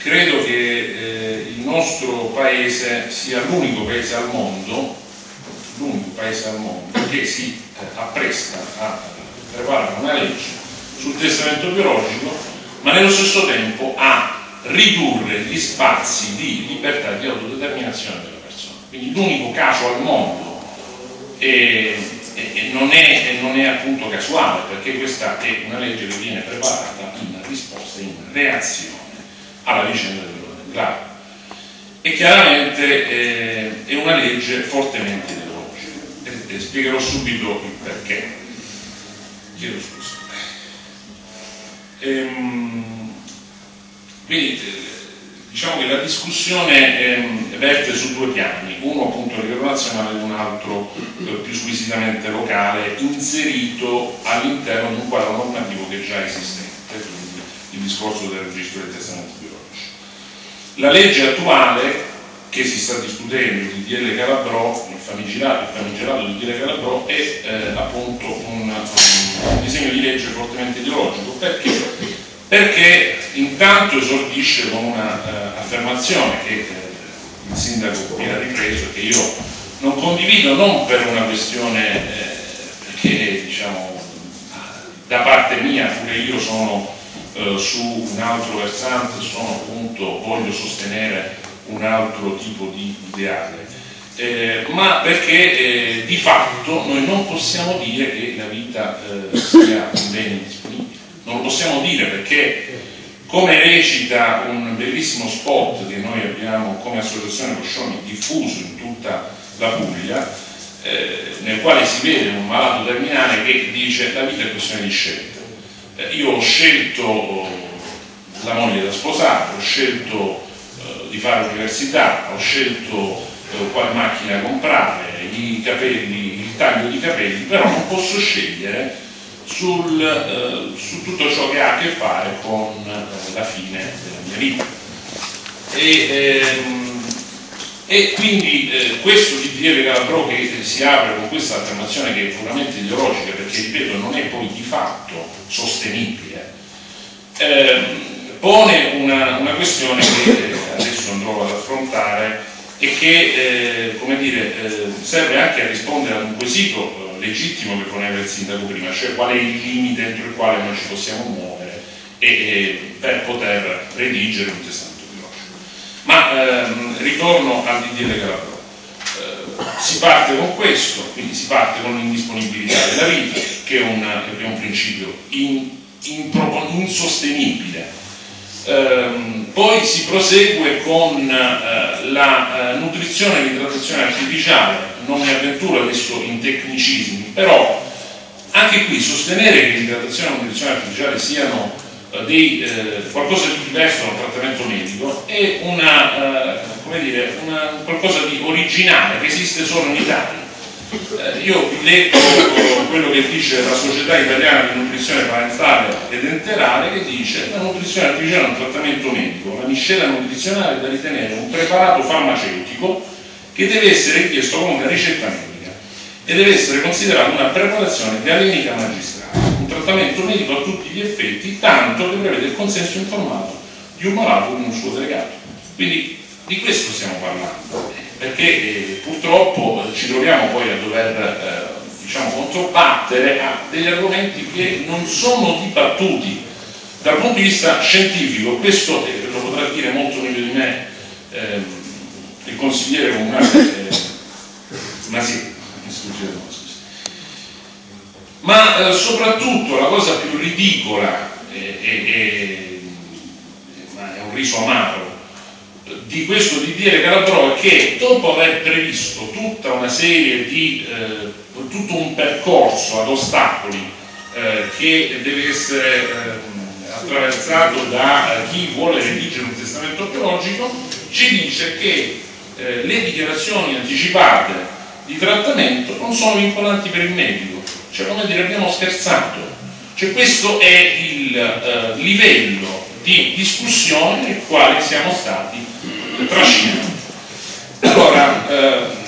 credo che eh, il nostro paese sia l'unico paese al mondo, paese al mondo che si eh, appresta a preparare una legge sul testamento biologico, ma nello stesso tempo a ridurre gli spazi di libertà di autodeterminazione della persona. Quindi l'unico caso al mondo e, e, non, è, non, è, appunto casuale perché questa è una legge che viene preparata in risposta, in reazione alla vicenda dell'ordine grave. E chiaramente eh, è una legge fortemente ideologica e, e spiegherò subito il perché. Chiedo scusa. Ehm, quindi diciamo che la discussione ehm, verte su due piani, uno appunto a livello nazionale e un altro eh, più squisitamente locale, inserito all'interno di un quadro normativo che già il discorso del registro dei testamenti biologici. La legge attuale che si sta discutendo, il DDL Calabrò, il famigerato, il famigerato DDL Calabrò, è eh, appunto un, un disegno di legge fortemente ideologico perché perché intanto esordisce con un'affermazione uh, che eh, il sindaco ha ripreso che io non condivido non per una questione eh, perché diciamo da parte mia pure io sono eh, su un altro versante sono appunto voglio sostenere un altro tipo di ideale. Eh, ma perché eh, di fatto noi non possiamo dire che la vita eh, sia un bene disponibile non lo possiamo dire perché come recita un bellissimo spot che noi abbiamo come associazione Coscioni diffuso in tutta la Puglia eh, nel quale si vede un malato terminale che dice la vita è questione di scelta io ho scelto la moglie da sposare ho scelto eh, di fare l'università ho scelto eh, quale macchina comprare capelli, il taglio di capelli però non posso scegliere sul, eh, su tutto ciò che ha a che fare con eh, la fine della mia vita. E, ehm, e quindi eh, questo DDL Calabro che si apre con questa affermazione che è puramente ideologica perché ripeto non è poi di fatto sostenibile ehm, pone una, una, questione che eh, adesso andrò ad affrontare e che eh, dire, eh, serve anche a rispondere ad un quesito legittimo che poneva il sindaco prima, cioè qual è il limite entro il quale noi ci possiamo muovere e, e per poter redigere un testamento. Ma ehm, ritorno al DDL Calabro. Eh, si parte con questo, quindi si parte con l'indisponibilità della vita, che è, una, è un principio in, in, insostenibile. Eh, poi si prosegue con eh, la eh, nutrizione e l'idratazione artificiale non mi avventuro adesso in tecnicismi, però anche qui sostenere che l'idratazione e la nutrizione artificiale siano dei, eh, qualcosa di diverso dal trattamento medico è una, eh, dire, una, qualcosa di originale che esiste solo in Italia. Eh, io leggo quello che dice la Società Italiana di Nutrizione Parentale ed Enterale che dice la nutrizione artificiale è un trattamento medico, la miscela nutrizionale è da ritenere un preparato farmaceutico che deve essere richiesto con una ricetta medica e deve essere considerato una preparazione galenica magistrale, trattamento medico a tutti gli effetti, tanto che prevede il consenso informato di un malato con un suo delegato. Quindi di questo stiamo parlando, perché eh, purtroppo eh, ci troviamo poi a dover eh, diciamo, controbattere a degli argomenti che non sono dibattuti dal punto di vista scientifico, questo eh, lo potrà dire molto meglio di me. Eh, il consigliere comunale eh, Masì, ma eh, soprattutto la cosa più ridicola e, e, ma è un riso amaro di questo DDL Calabrò è che dopo aver previsto tutta una serie di eh, tutto un percorso ad ostacoli eh, che deve essere eh, attraversato da chi vuole redigere un testamento biologico ci dice che eh, le dichiarazioni anticipate di trattamento non sono vincolanti per il medico, cioè come dire abbiamo scherzato, cioè questo è il eh, livello di discussione nel quale siamo stati trascinati. Allora, eh,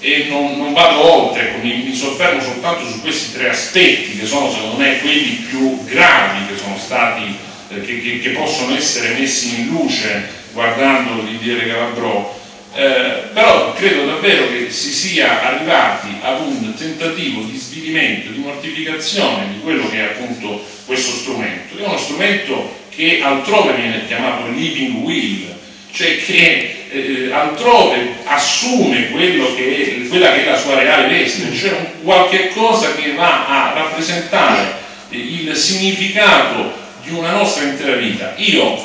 e non, non, vado oltre, mi, mi soffermo soltanto su questi tre aspetti che sono secondo me quelli più gravi che sono stati eh, che, che, che, possono essere messi in luce guardando l'IDR Calabrò, eh, però credo davvero che si sia arrivati ad un tentativo di svilimento, di mortificazione di quello che è appunto questo strumento. È uno strumento che altrove viene chiamato living will, cioè che eh, altrove assume che è, quella che è la sua reale veste, cioè qualche cosa che va a rappresentare il significato di una nostra intera vita. Io eh,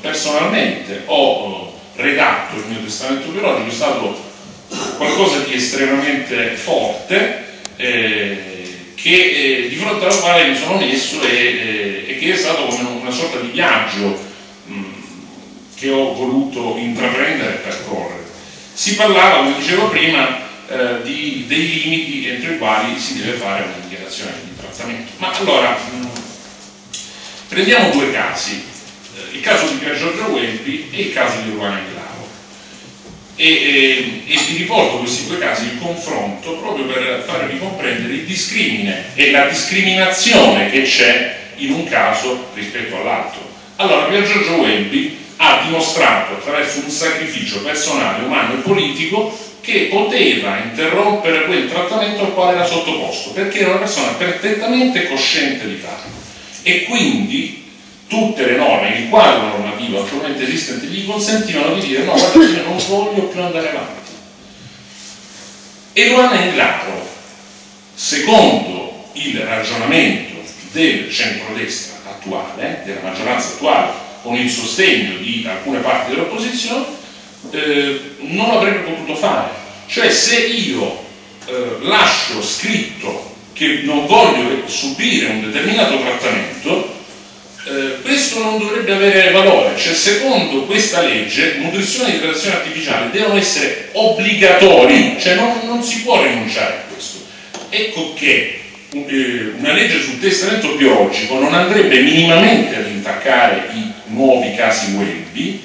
personalmente ho eh, redatto il mio testamento biologico, è stato qualcosa di estremamente forte eh, che, eh, di fronte al quale mi sono messo e, eh, e che è stato come una sorta di viaggio che ho voluto intraprendere e percorrere. Si parlava, come dicevo prima, eh, di, dei limiti entro i quali si deve fare una dichiarazione di trattamento. Ma allora, mh, prendiamo due casi, il caso di Pier Giorgio Welpi e il caso di Ruana Milano. E, e, e, vi riporto questi due casi in confronto proprio per farvi comprendere il discrimine e la discriminazione che c'è in un caso rispetto all'altro. Allora, Pier Giorgio Welby ha dimostrato attraverso un sacrificio personale, umano e politico che poteva interrompere quel trattamento al quale era sottoposto, perché era una persona perfettamente cosciente di farlo. E quindi tutte le norme, il quadro normativo attualmente esistente gli consentivano di dire no, guarda, io non voglio più andare avanti. E Luana Englaro, secondo il ragionamento del centrodestra attuale, della maggioranza attuale, con il sostegno di alcune parti dell'opposizione, eh, non l'avrebbe potuto fare. Cioè se io eh, lascio scritto che non voglio subire un determinato trattamento, eh, questo non dovrebbe avere valore, cioè secondo questa legge nutrizione e idratazione artificiale devono essere obbligatori, cioè non, non si può rinunciare a questo. Ecco che eh, una legge sul testamento biologico non andrebbe minimamente ad intaccare i nuovi casi Welby,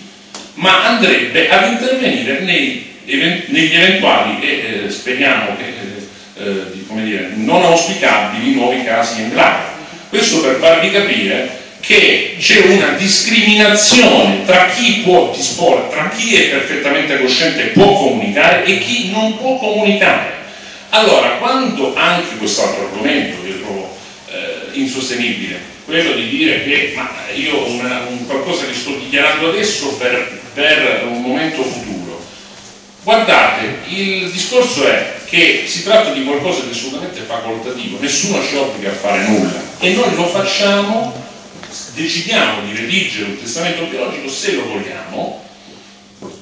ma andrebbe ad intervenire nei, negli eventuali e eh, speriamo che eh, eh dire, non auspicabili nuovi casi emblari. Questo per farvi capire che c'è una discriminazione tra chi può disporre, tra chi è perfettamente cosciente e può comunicare e chi non può comunicare. Allora, quando anche quest'altro argomento che trovo eh, insostenibile, quello di dire che ma io ho un qualcosa che sto dichiarando adesso per, per un momento futuro, guardate, il discorso è che si tratta di qualcosa di assolutamente facoltativo, nessuno ci obbliga a fare nulla e noi lo facciamo, decidiamo di redigere un testamento biologico se lo vogliamo,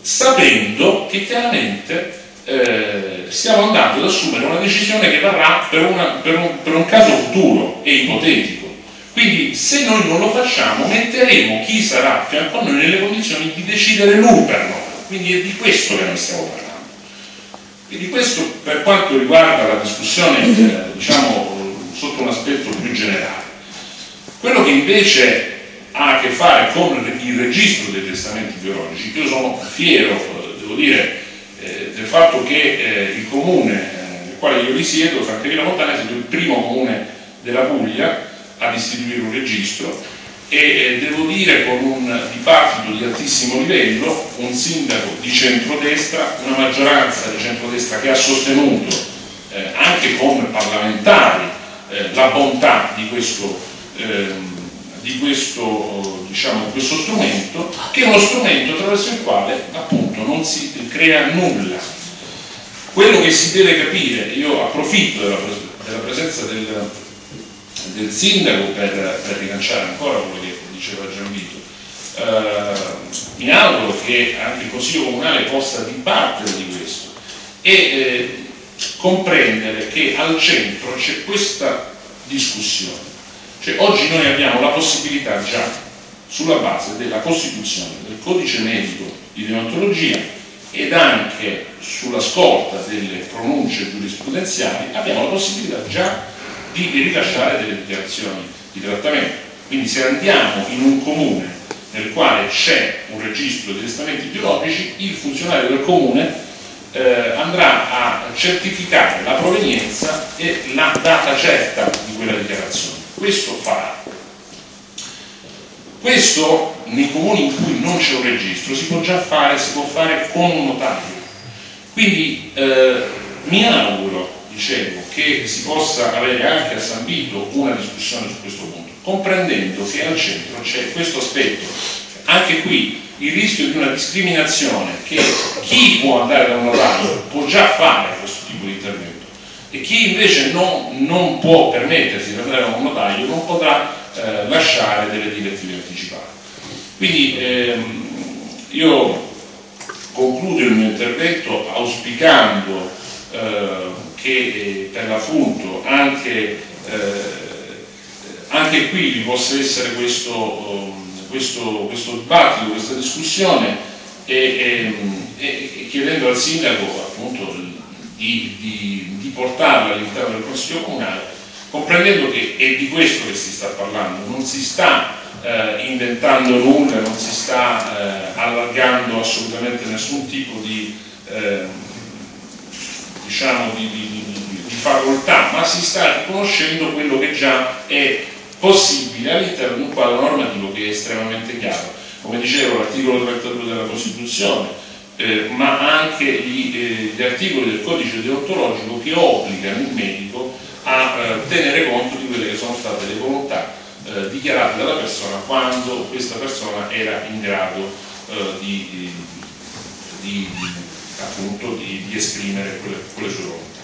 sapendo che chiaramente eh, stiamo andando ad assumere una decisione che varrà per, una, per, un, per un caso futuro e ipotetico. Quindi se noi non lo facciamo metteremo chi sarà a fianco a noi nelle condizioni di decidere lui per noi. Quindi è di questo che noi stiamo parlando. E di questo per quanto riguarda la discussione, eh, diciamo, sotto un aspetto più generale. Quello che invece ha a che fare con il registro dei testamenti biologici, io sono fiero, eh, devo dire, eh, del fatto che eh, il comune eh, nel quale io risiedo, Francavilla Montana, è stato il primo comune della Puglia ad istituire un registro e eh, devo dire con un dibattito di altissimo livello, un sindaco di centrodestra, una maggioranza di centrodestra che ha sostenuto eh, anche come parlamentari la bontà di questo, ehm, di questo, diciamo, questo strumento, che è uno strumento attraverso il quale appunto non si crea nulla. Quello che si deve capire, io approfitto della, della presenza del, del sindaco per, per, rilanciare ancora quello che diceva Gianvito, eh, mi auguro che anche il Consiglio Comunale possa dibattere di questo e eh, comprendere che al centro c'è questa discussione. Cioè, oggi noi abbiamo la possibilità già, sulla base della Costituzione, del codice medico di deontologia, ed anche sulla scorta delle pronunce giurisprudenziali abbiamo la possibilità già di rilasciare delle dichiarazioni di trattamento. Quindi se andiamo in un comune nel quale c'è un registro di testamenti biologici, il funzionario del comune eh, andrà a certificare la provenienza e la data certa di quella dichiarazione. Questo farà. Questo nei comuni in cui non c'è un registro si può già fare, si può fare con un notaio. Quindi eh, mi auguro, dicevo, che si possa avere anche a San Vito una discussione su questo punto, comprendendo che al centro c'è questo aspetto. Anche qui il rischio di una discriminazione che chi può andare da un notaio può già fare questo tipo di intervento e chi invece non, non può permettersi di andare da un notaio non potrà eh, lasciare delle direttive anticipate. Quindi ehm, io concludo il mio intervento auspicando eh, che eh, per l'appunto anche, eh, anche, qui vi possa essere questo, um, questo, questo dibattito, questa discussione e, e, e, chiedendo al sindaco appunto di, di, di portarla all'interno del Consiglio Comunale comprendendo che è di questo che si sta parlando, non si sta eh, inventando nulla, non si sta eh, allargando assolutamente nessun tipo di, eh, diciamo di, di, di, facoltà, ma si sta riconoscendo quello che già è possibile all'interno di un quadro normativo che è estremamente chiaro. Come dicevo, l'articolo 32 della Costituzione, eh, ma anche gli, eh, gli articoli del codice deontologico che obbligano il medico a eh, tenere conto di quelle che sono state le volontà eh, dichiarate dalla persona quando questa persona era in grado eh, di, di, di, appunto, di, esprimere quelle, quelle sue volontà.